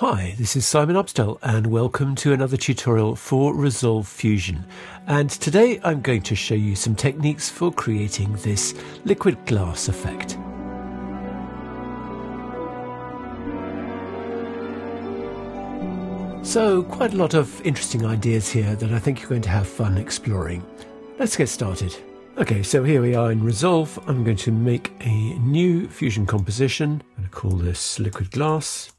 Hi, this is Simon Ubsdell and welcome to another tutorial for Resolve Fusion. And today I'm going to show you some techniques for creating this liquid glass effect. So quite a lot of interesting ideas here that I think you're going to have fun exploring. Let's get started. Okay, so here we are in Resolve. I'm going to make a new Fusion composition. I'm going to call this Liquid Glass.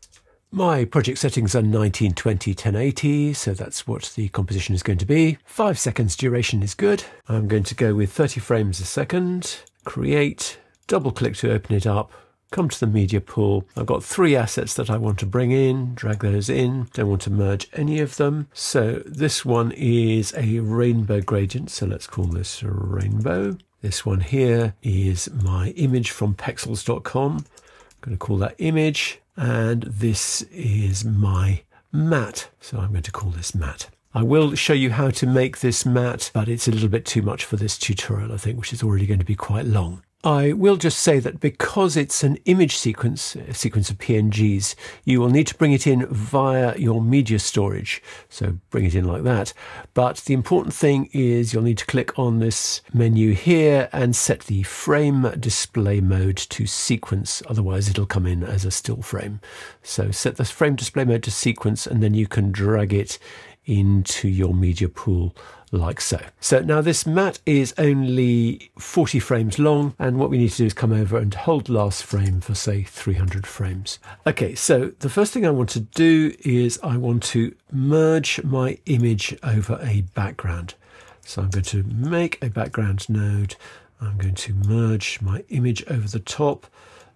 My project settings are 1920 1080, so that's what the composition is going to be. Five seconds duration is good. I'm going to go with 30 frames a second. Create, double click to open it up, come to the media pool. I've got three assets that I want to bring in, drag those in, don't want to merge any of them. So this one is a rainbow gradient, so let's call this rainbow. This one here is my image from pexels.com. I'm going to call that image and this is my matte. So I'm going to call this matte. I will show you how to make this matte, but it's a little bit too much for this tutorial, I think, which is already going to be quite long. I will just say that because it's an image sequence, a sequence of PNGs, you will need to bring it in via your media storage. So bring it in like that. But the important thing is you'll need to click on this menu here and set the frame display mode to sequence. Otherwise it'll come in as a still frame. So set the frame display mode to sequence and then you can drag it into your media pool like so. So now this matte is only 40 frames long and what we need to do is come over and hold last frame for say 300 frames. Okay, so the first thing I want to do is I want to merge my image over a background. So I'm going to make a background node. I'm going to merge my image over the top.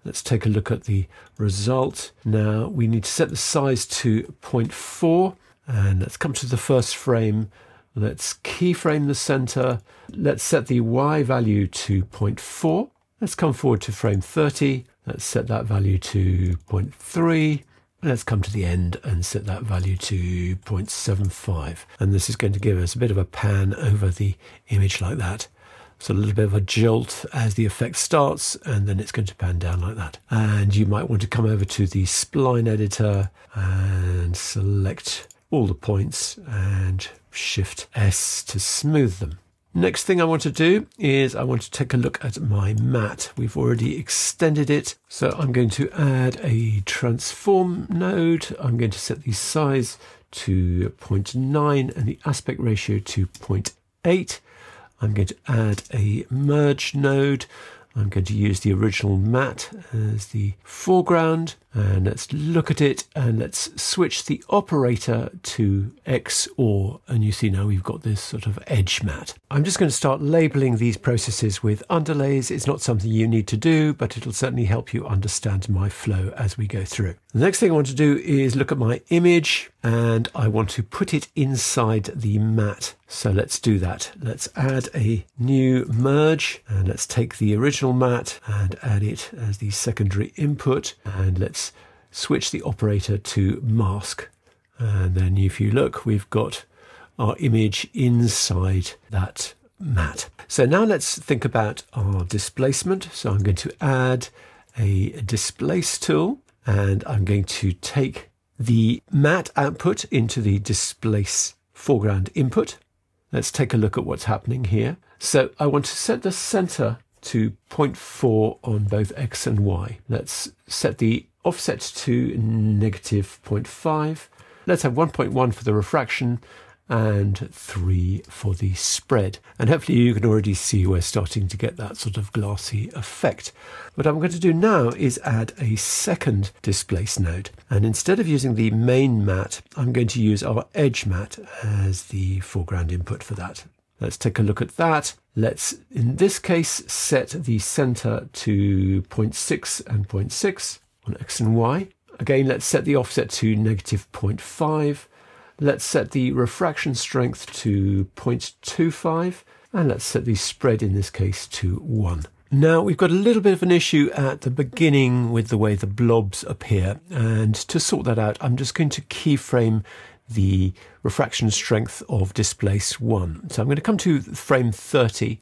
Let's take a look at the result. Now we need to set the size to 0.4 and let's come to the first frame Let's keyframe the center. Let's set the Y value to 0.4. Let's come forward to frame 30. Let's set that value to 0.3. Let's come to the end and set that value to 0.75. And this is going to give us a bit of a pan over the image like that. So a little bit of a jolt as the effect starts, and then it's going to pan down like that. And you might want to come over to the spline editor and select all the points and Shift S to smooth them. Next thing I want to do is I want to take a look at my matte. We've already extended it. So I'm going to add a transform node. I'm going to set the size to 0.9 and the aspect ratio to 0.8. I'm going to add a merge node. I'm going to use the original matte as the foreground and let's look at it and let's switch the operator to XOR and you see now we've got this sort of edge matte. I'm just going to start labeling these processes with underlays. It's not something you need to do but it'll certainly help you understand my flow as we go through. The next thing I want to do is look at my image and I want to put it inside the matte. So let's do that. Let's add a new merge and let's take the original matte and add it as the secondary input and let's switch the operator to mask. And then if you look, we've got our image inside that matte. So now let's think about our displacement. So I'm going to add a displace tool and I'm going to take the matte output into the displace foreground input. Let's take a look at what's happening here. So I want to set the center to 0.4 on both X and Y. Let's set the offset to negative 0.5. Let's have 1.1 for the refraction and 3 for the spread. And hopefully you can already see we're starting to get that sort of glassy effect. What I'm going to do now is add a second displace node. And instead of using the main matte, I'm going to use our edge matte as the foreground input for that. Let's take a look at that. Let's, in this case, set the center to 0.6 and 0.6 on X and Y. Again, let's set the offset to negative 0.5 Let's set the refraction strength to 0.25 and let's set the spread in this case to 1. Now we've got a little bit of an issue at the beginning with the way the blobs appear and to sort that out I'm just going to keyframe the refraction strength of displace 1. So I'm going to come to frame 30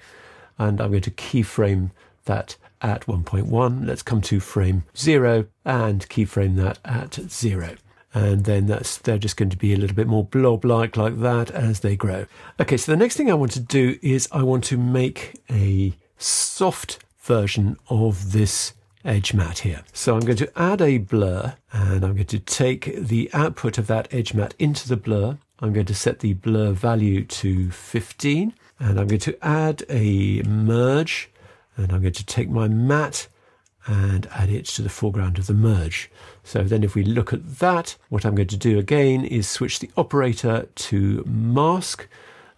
and I'm going to keyframe that at 1.1. Let's come to frame 0 and keyframe that at 0. And then that's they're just going to be a little bit more blob-like like that as they grow. Okay, so the next thing I want to do is I want to make a soft version of this edge matte here. So I'm going to add a blur and I'm going to take the output of that edge matte into the blur. I'm going to set the blur value to 15 and I'm going to add a merge and I'm going to take my matte and add it to the foreground of the merge. So then if we look at that, what I'm going to do again is switch the operator to mask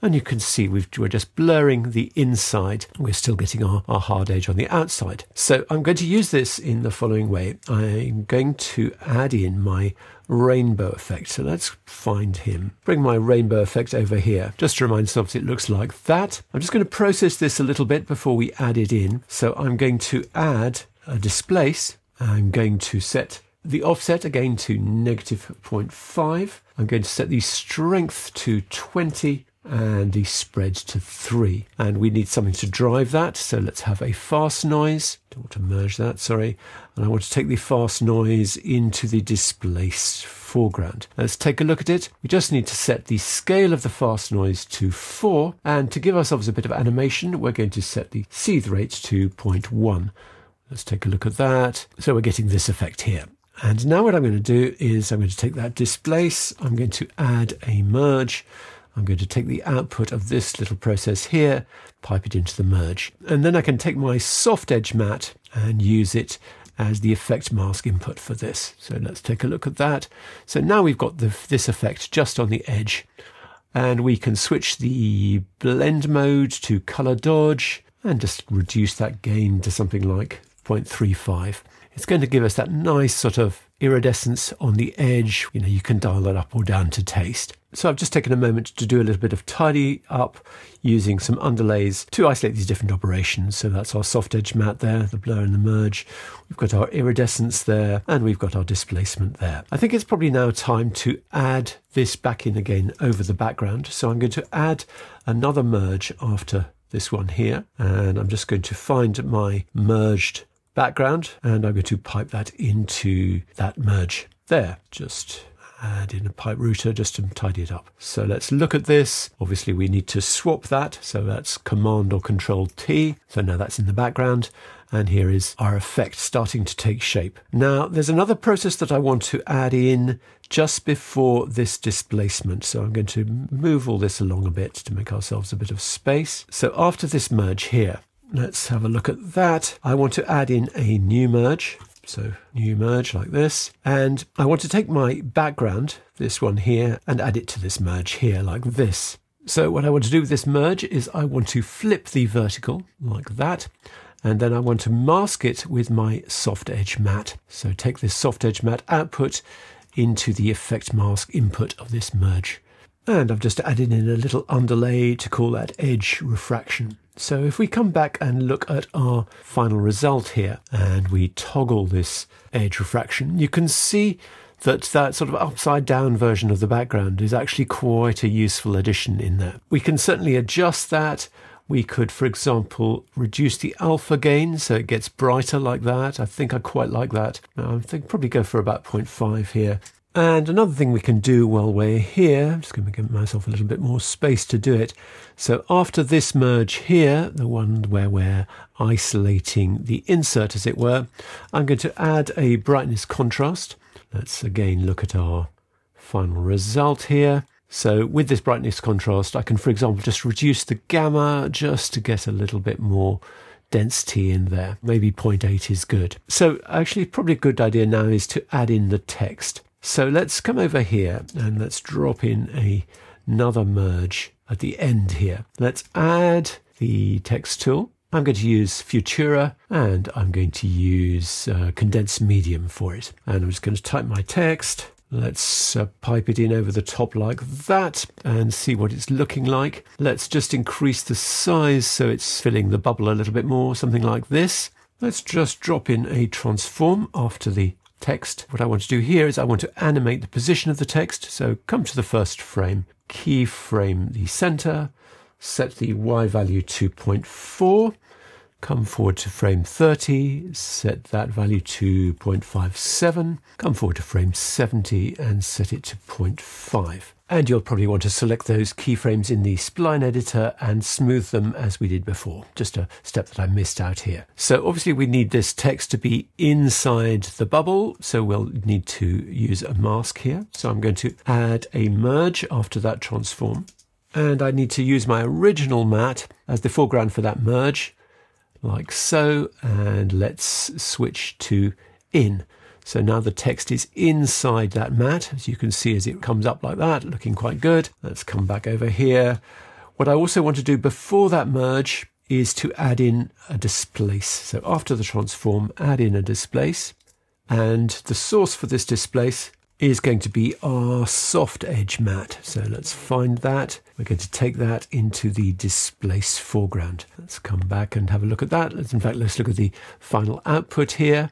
and you can see we are just blurring the inside. We're still getting our, our hard edge on the outside. So I'm going to use this in the following way. I'm going to add in my rainbow effect. So let's find him. Bring my rainbow effect over here. Just to remind ourselves it looks like that. I'm just going to process this a little bit before we add it in. So I'm going to add Uh, displace. I'm going to set the offset again to negative 0.5. I'm going to set the strength to 20 and the spread to 3. And we need something to drive that, so let's have a fast noise. Don't want to merge that, sorry. And I want to take the fast noise into the displaced foreground. Let's take a look at it. We just need to set the scale of the fast noise to 4, and to give ourselves a bit of animation, we're going to set the seethe rate to 0.1. Let's take a look at that. So we're getting this effect here. And now what I'm going to do is I'm going to take that displace, I'm going to add a merge, I'm going to take the output of this little process here, pipe it into the merge. And then I can take my soft edge matte and use it as the effect mask input for this. So let's take a look at that. So now we've got the, this effect just on the edge. And we can switch the blend mode to color dodge and just reduce that gain to something like 0.35. It's going to give us that nice sort of iridescence on the edge. You know, you can dial that up or down to taste. So I've just taken a moment to do a little bit of tidy up using some underlays to isolate these different operations. So that's our soft edge matte there, the blur and the merge. We've got our iridescence there and we've got our displacement there. I think it's probably now time to add this back in again over the background. So I'm going to add another merge after this one here. And I'm just going to find my merged background and I'm going to pipe that into that merge there. Just add in a pipe router just to tidy it up. So let's look at this. Obviously we need to swap that. So that's Command or Control T. So now that's in the background. And here is our effect starting to take shape. Now there's another process that I want to add in just before this displacement. So I'm going to move all this along a bit to make ourselves a bit of space. So after this merge here, let's have a look at that. I want to add in a new merge. So new merge like this. And I want to take my background, this one here, and add it to this merge here like this. So what I want to do with this merge is I want to flip the vertical like that. And then I want to mask it with my soft edge matte. So take this soft edge matte output into the effect mask input of this merge. And I've just added in a little underlay to call that edge refraction. So if we come back and look at our final result here and we toggle this edge refraction, you can see that that sort of upside down version of the background is actually quite a useful addition in there. We can certainly adjust that. We could, for example, reduce the alpha gain so it gets brighter like that. I think I quite like that. I think probably go for about 0.5 here. And another thing we can do while we're here, I'm just going to give myself a little bit more space to do it. So after this merge here, the one where we're isolating the insert as it were, I'm going to add a brightness contrast. Let's again look at our final result here. So with this brightness contrast, I can, for example, just reduce the gamma just to get a little bit more density in there. Maybe 0.8 is good. So actually probably a good idea now is to add in the text. So let's come over here and let's drop in a, another merge at the end here. Let's add the text tool. I'm going to use Futura and I'm going to use uh, condensed medium for it. And I'm just going to type my text. Let's uh, pipe it in over the top like that and see what it's looking like. Let's just increase the size so it's filling the bubble a little bit more, something like this. Let's just drop in a transform after the text. What I want to do here is I want to animate the position of the text. So come to the first frame, keyframe the center, set the Y value to 0.4, come forward to frame 30, set that value to 0.57, come forward to frame 70 and set it to 0.5. And you'll probably want to select those keyframes in the spline editor and smooth them as we did before. Just a step that I missed out here. So obviously we need this text to be inside the bubble. So we'll need to use a mask here. So I'm going to add a merge after that transform. And I need to use my original matte as the foreground for that merge, like so. And let's switch to in. So now the text is inside that matte, as you can see as it comes up like that, looking quite good. Let's come back over here. What I also want to do before that merge is to add in a displace. So after the transform, add in a displace. And the source for this displace is going to be our soft edge matte. So let's find that. We're going to take that into the displace foreground. Let's come back and have a look at that. Let's, in fact, let's look at the final output here.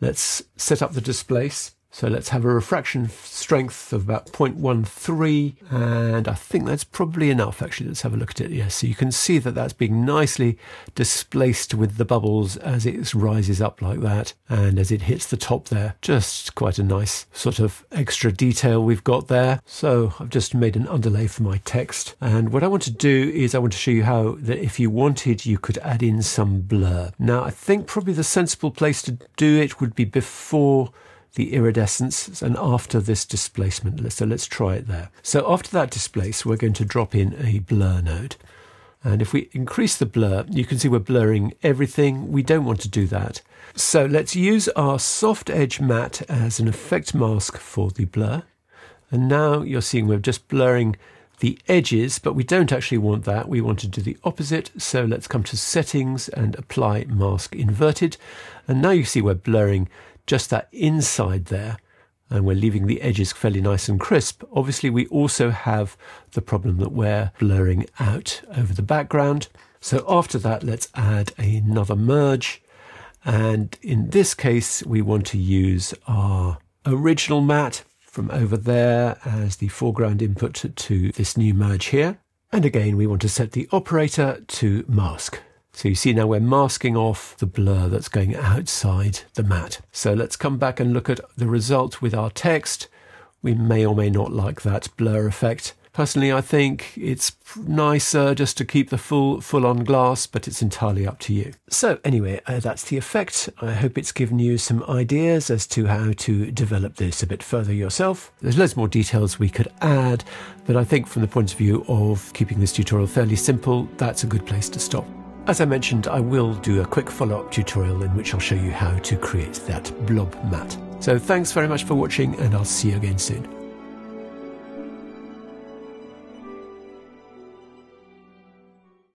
Let's set up the displace. So let's have a refraction strength of about 0.13, and I think that's probably enough actually. Let's have a look at it. Yes, yeah, so you can see that that's being nicely displaced with the bubbles as it rises up like that, and as it hits the top there. Just quite a nice sort of extra detail we've got there. So I've just made an underlay for my text, and what I want to do is I want to show you how that if you wanted, you could add in some blur. Now I think probably the sensible place to do it would be before the iridescence and after this displacement. So let's try it there. So after that displace, we're going to drop in a blur node. And if we increase the blur, you can see we're blurring everything. We don't want to do that. So let's use our soft edge matte as an effect mask for the blur. And now you're seeing we're just blurring the edges, but we don't actually want that. We want to do the opposite. So let's come to settings and apply mask inverted. And now you see we're blurring just that inside there, and we're leaving the edges fairly nice and crisp. Obviously, we also have the problem that we're blurring out over the background. So after that, let's add another merge. And in this case, we want to use our original matte from over there as the foreground input to this new merge here. And again, we want to set the operator to mask. So you see now we're masking off the blur that's going outside the matte. So let's come back and look at the result with our text. We may or may not like that blur effect. Personally, I think it's nicer just to keep the full full on glass, but it's entirely up to you. So anyway, uh, that's the effect. I hope it's given you some ideas as to how to develop this a bit further yourself. There's loads more details we could add, but I think from the point of view of keeping this tutorial fairly simple, that's a good place to stop. As I mentioned, I will do a quick follow-up tutorial in which I'll show you how to create that blob matte. So thanks very much for watching and I'll see you again soon.